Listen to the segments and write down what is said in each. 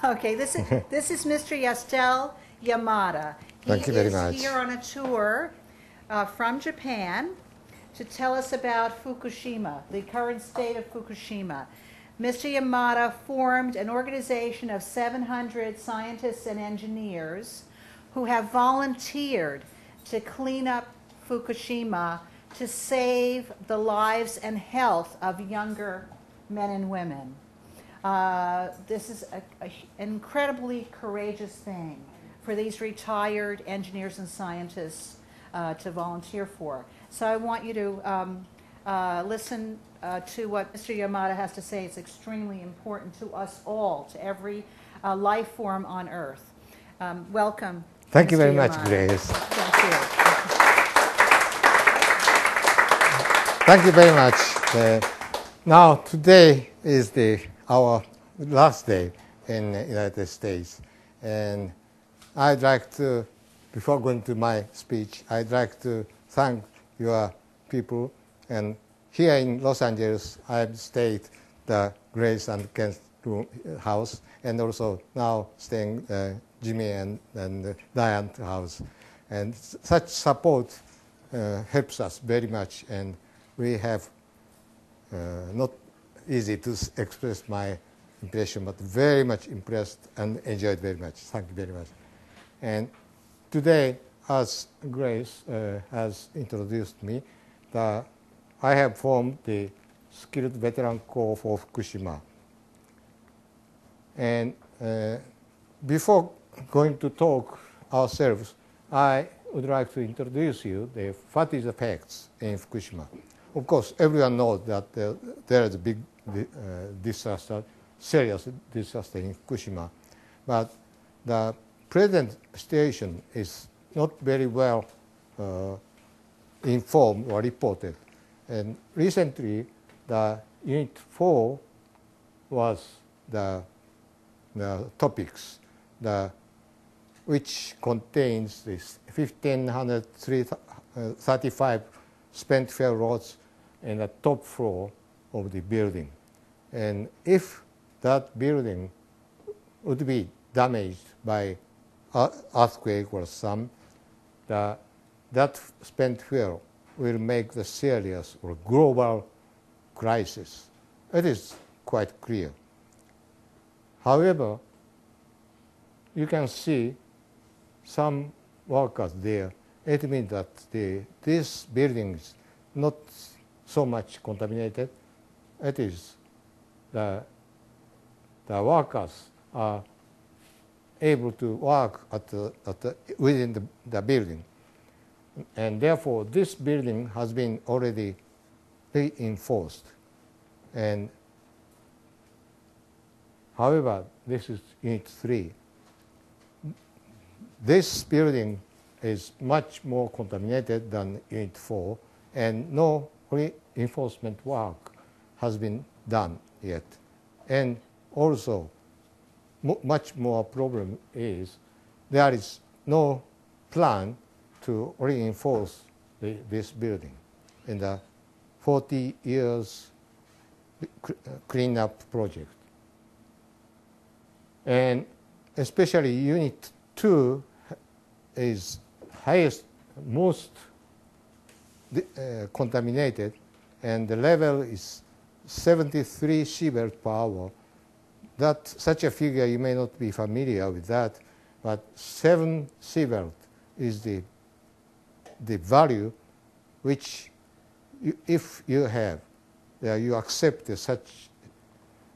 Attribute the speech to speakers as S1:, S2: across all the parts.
S1: Okay, this is, this is Mr. Yastel Yamada.
S2: Thank you very much.
S1: He is here on a tour uh, from Japan to tell us about Fukushima, the current state of Fukushima. Mr. Yamada formed an organization of 700 scientists and engineers who have volunteered to clean up Fukushima to save the lives and health of younger men and women. Uh, this is a, a h- an incredibly courageous thing for these retired engineers and scientists uh, to volunteer for. So I want you to um, uh, listen uh, to what Mr. Yamada has to say. It's extremely important to us all, to every uh, life form on Earth. Um, welcome.
S2: Thank you
S1: Mr.
S2: very much,
S1: Yamada.
S2: Grace.
S1: Thank you.
S2: Thank you very much. Now, today is the our last day in the United States, and I'd like to, before going to my speech, I'd like to thank your people. And here in Los Angeles, I've stayed the Grace and Ken's room, house, and also now staying uh, Jimmy and, and Diane's house. And such support uh, helps us very much, and we have uh, not easy to express my impression, but very much impressed and enjoyed very much. Thank you very much. And today, as Grace uh, has introduced me, the, I have formed the Skilled Veteran Corps for Fukushima. And uh, before going to talk ourselves, I would like to introduce you the what is the facts in Fukushima. Of course, everyone knows that uh, there is a big uh, disaster, serious disaster in Fukushima, but the present situation is not very well uh, informed or reported. And recently, the Unit 4 was the, the topics, the, which contains this 1,535 spent fuel rods in the top floor of the building. And if that building would be damaged by earthquake or some, the, that spent fuel will make the serious or global crisis. It is quite clear. However, you can see some workers there. It means that the, this building is not so much contaminated. It is the, the workers are able to work at the, at the, within the, the building. And therefore, this building has been already reinforced. And however, this is unit three. This building is much more contaminated than unit four, and no reinforcement work has been done yet. And also, mu- much more problem is there is no plan to reinforce the, this building in the 40 years cleanup project. And especially unit two is highest, most contaminated, and the level is 73 sievert per hour. That such a figure you may not be familiar with that, but seven sievert is the the value which, you, if you have, uh, you accept such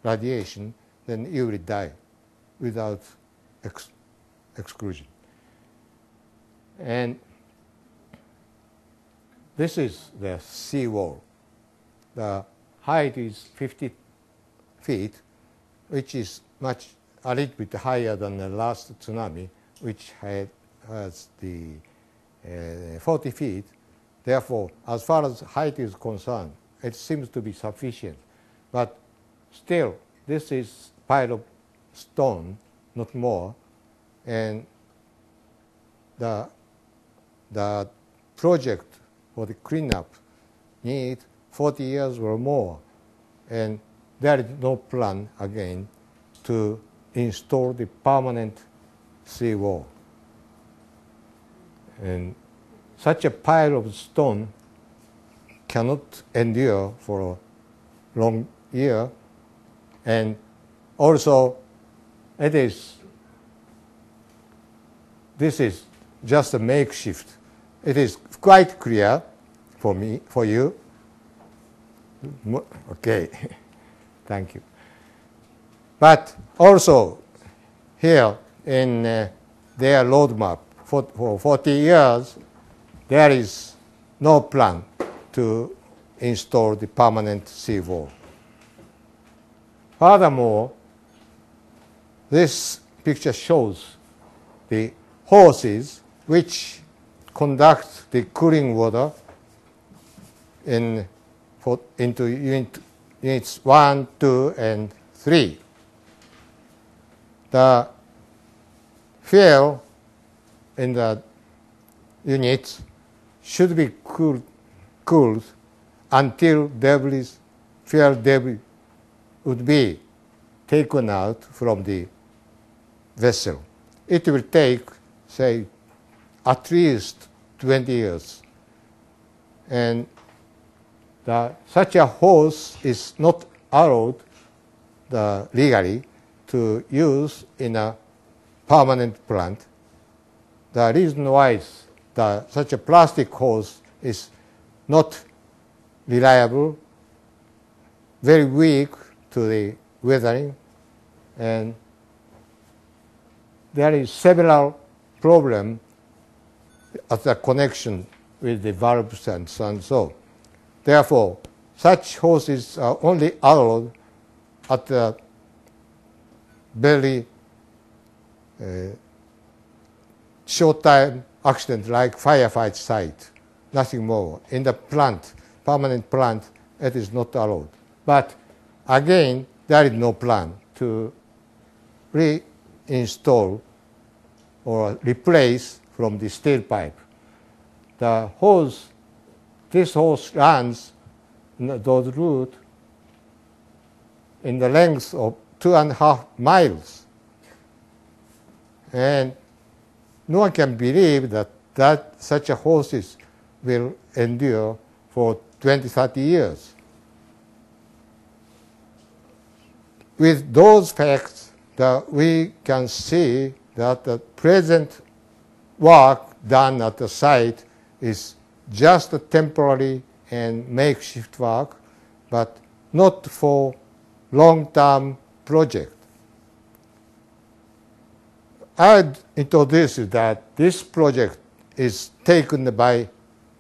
S2: radiation, then you will die without ex- exclusion. And this is the sea wall. The height is 50 feet, which is much a little bit higher than the last tsunami, which had has the uh, 40 feet. Therefore, as far as height is concerned, it seems to be sufficient. But still, this is pile of stone, not more, and the the project for the cleanup need 40 years or more, and there is no plan again to install the permanent seawall. And such a pile of stone cannot endure for a long year. And also, it is, this is just a makeshift. It is quite clear for me, for you. Okay, thank you. But also, here in uh, their roadmap for, for 40 years, there is no plan to install the permanent seawall. Furthermore, this picture shows the horses which conduct the cooling water in, for, into unit, units 1, 2, and 3. The fuel in the units should be cooled, cooled until debris, fuel debris would be taken out from the vessel. It will take, say, at least 20 years. And the, such a hose is not allowed the, legally to use in a permanent plant. The reason why is the, such a plastic hose is not reliable, very weak to the weathering, and there is several problem at the connection with the valves and so on. So, therefore, such hoses are only allowed at the very uh, short time accident like firefight site, nothing more. In the plant, permanent plant, it is not allowed. But again, there is no plan to reinstall or replace from the steel pipe. The hose, this hose runs n- those route in the length of two and a half miles. And no one can believe that, that such a hoses will endure for 20, 30 years. With those facts, that we can see that the present work done at the site is just a temporary and makeshift work, but not for long-term project. I'd introduce that this project is taken by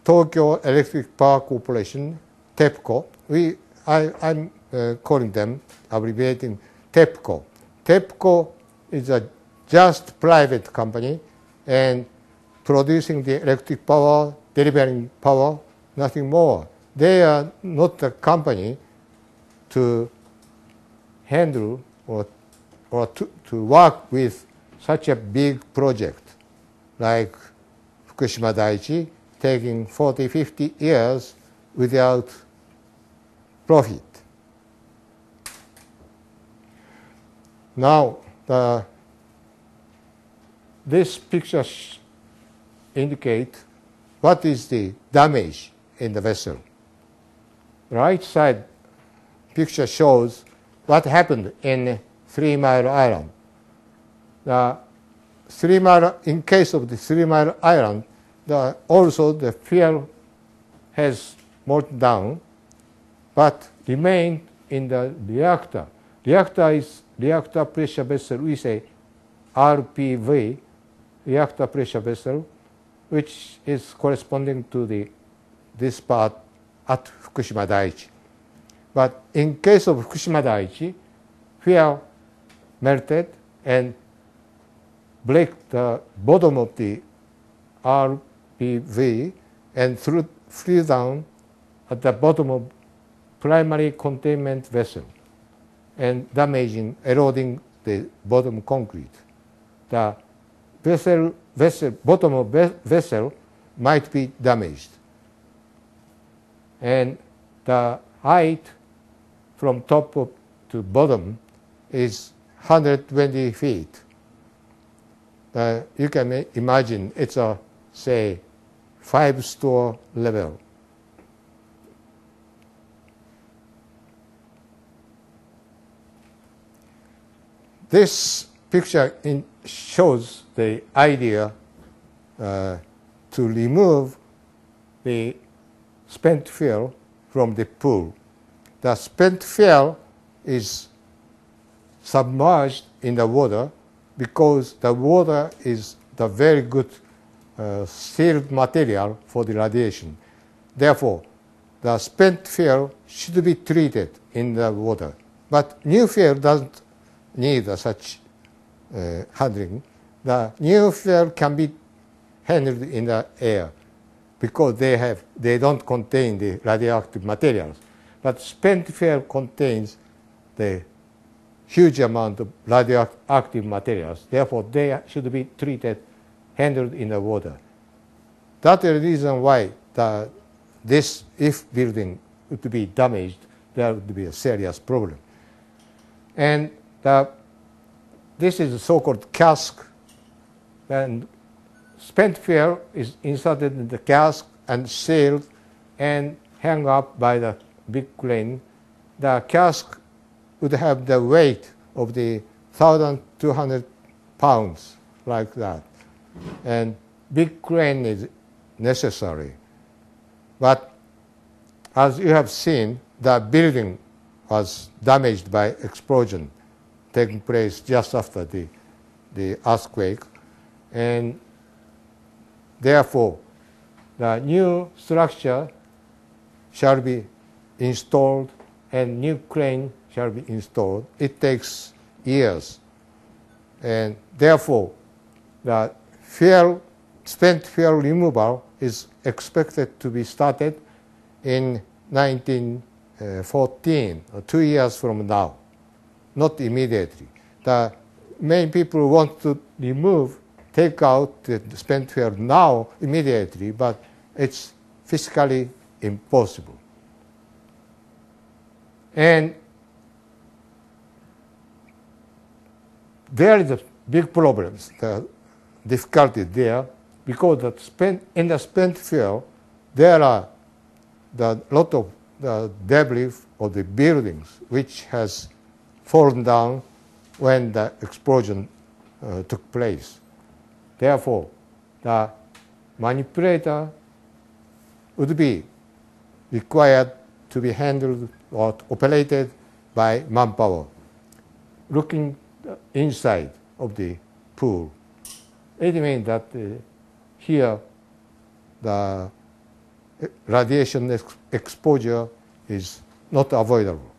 S2: Tokyo Electric Power Corporation, TEPCO. We, I, I'm uh, calling them, abbreviating TEPCO. TEPCO is a just private company and producing the electric power, delivering power, nothing more. They are not a company to handle or, or to, to work with such a big project like Fukushima Daiichi taking 40, 50 years without profit. Now, the, this pictures indicate what is the damage in the vessel. Right side picture shows what happened in Three Mile Island. The Three Mile, in case of the Three Mile Island, the, also the fuel has melted down, but remained in the reactor. Reactor is reactor pressure vessel. We say RPV, reactor pressure vessel, which is corresponding to the this part at Fukushima Daiichi. But in case of Fukushima Daiichi, fuel melted and break the bottom of the RPV and threw, flew down at the bottom of primary containment vessel and damaging, eroding the bottom concrete. The vessel, vessel, bottom of ve- vessel might be damaged. And the height from top to bottom is 120 feet. Uh, you can imagine it's a, say, five store level. This picture in, shows the idea uh, to remove the spent fuel from the pool. The spent fuel is submerged in the water because the water is the very good uh, sealed material for the radiation. Therefore, the spent fuel should be treated in the water. But new fuel doesn't need such Uh, handling. The new fuel can be handled in the air because they, have, they don't contain the radioactive materials. But spent fuel contains the huge amount of radioactive materials. Therefore, they should be treated, handled in the water. That is the reason why the, this, if building would be damaged, there would be a serious problem. And the, this is a so-called cask, and spent fuel is inserted in the cask and sealed and hung up by the big crane. The cask would have the weight of the 1,200 pounds, like that. And big crane is necessary. But as you have seen, the building was damaged by explosion taking place just after the, the earthquake. And therefore, the new structure shall be installed and new crane shall be installed. It takes years. And therefore, the fuel, spent fuel removal is expected to be started in 1914, uh, or two years from now, not immediately. The main people want to remove, take out the spent fuel now, immediately, but it's physically impossible. And there is a big problem, the difficulty there, because the spent, in the spent fuel, there are the lot of the debris of the buildings which has fallen down when the explosion uh, took place. Therefore, the manipulator would be required to be handled or operated by manpower, looking inside of the pool. It means that uh, here the radiation ex- exposure is not avoidable.